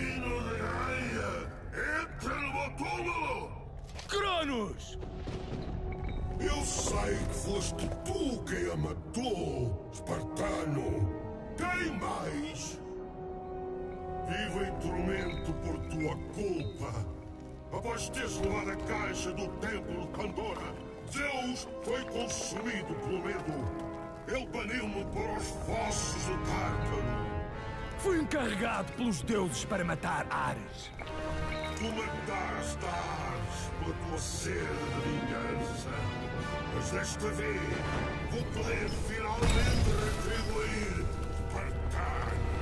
Assassino de raia! Entra no túmulo! Cronos! Eu sei que foste tu quem a matou, Espartano! Quem mais? Vivo em tormento por tua culpa. Após teres levado a caixa do templo de Pandora, Zeus foi consumido pelo medo. Ele baniu-me para os fossos do Tártaro. Fui encarregado pelos deuses para matar Ares. Tu mataste Ares pela tua sede de vingança. Mas desta vez vou poder finalmente retribuir Espartano.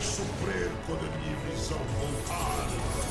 Vais sofrer quando a minha visão voltar!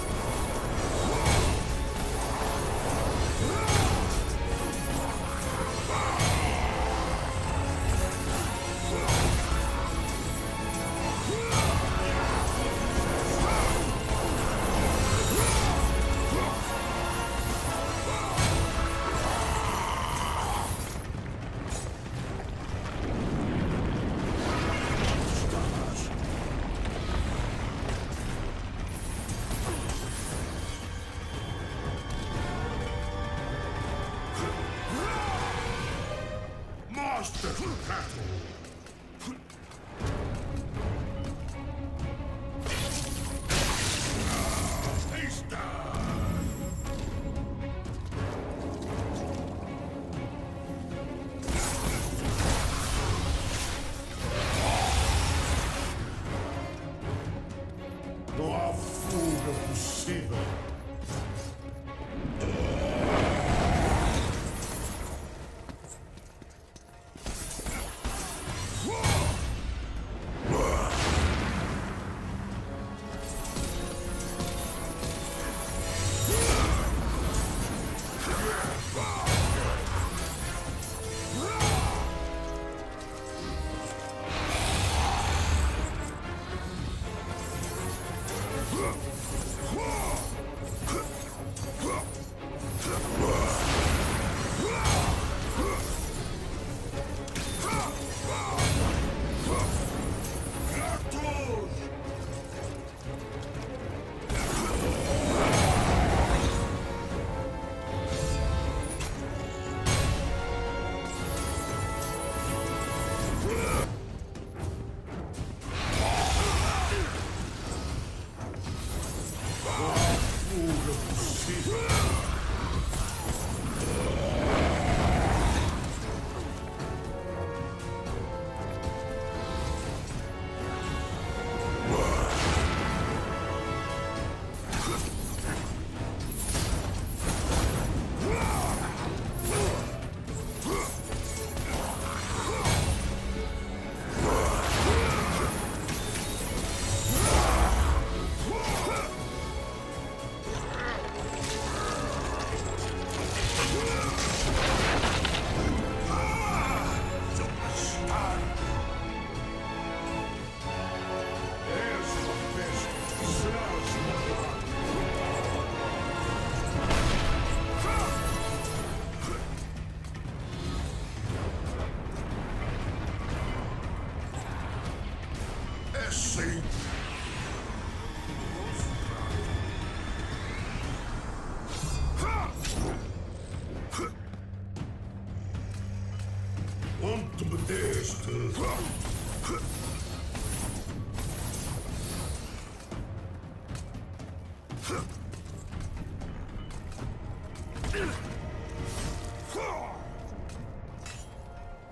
か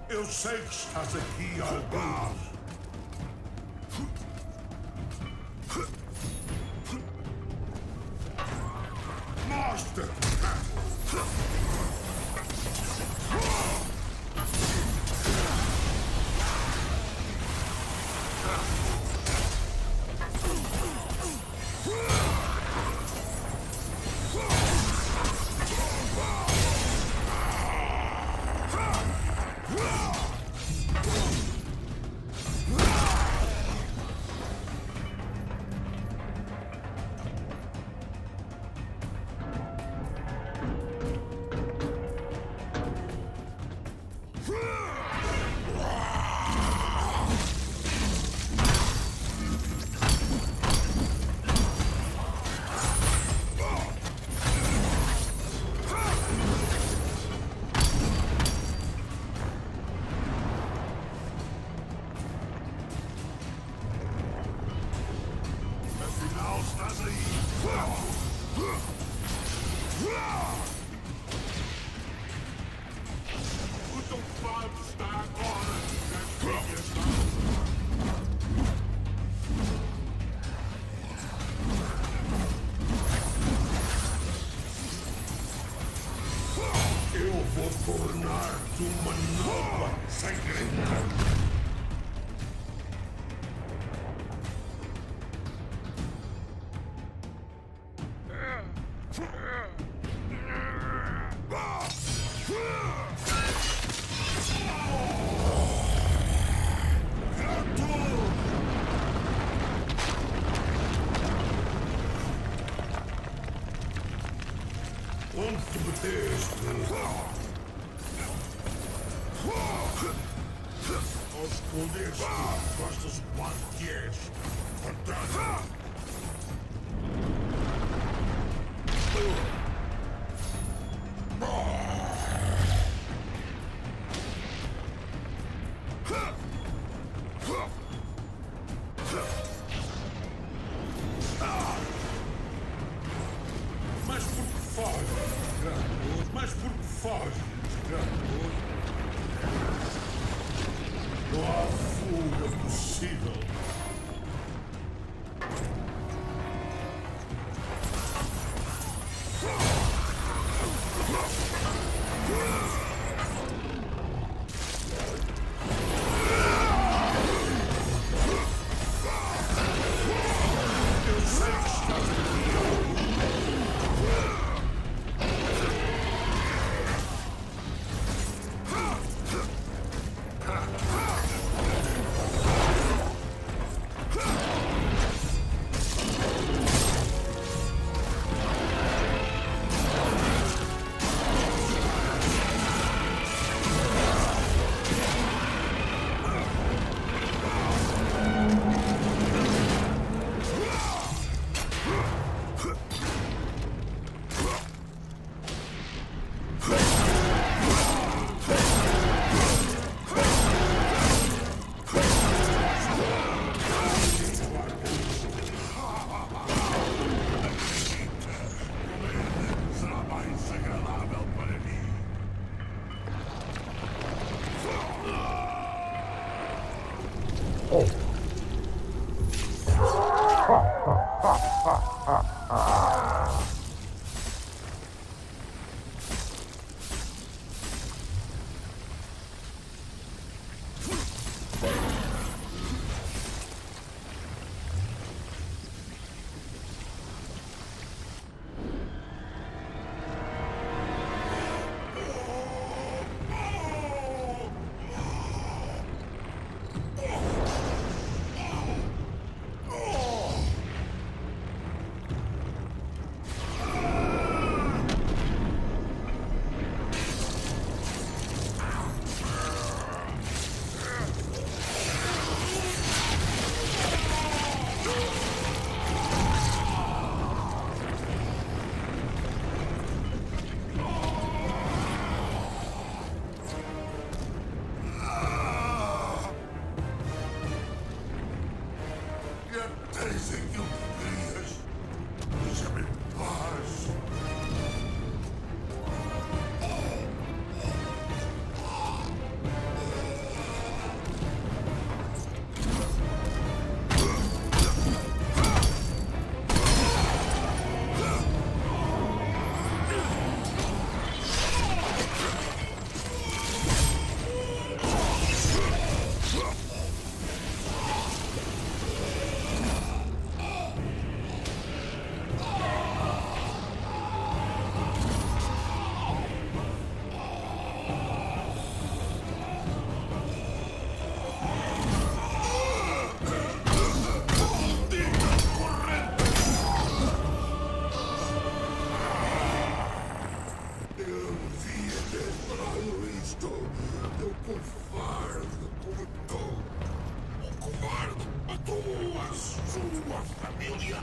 Eu sei que estás aqui, alguns. Os poderes que afastas guardiões fantasmas Mas por que foge, desgraçado? Não há fuga possível. sua família.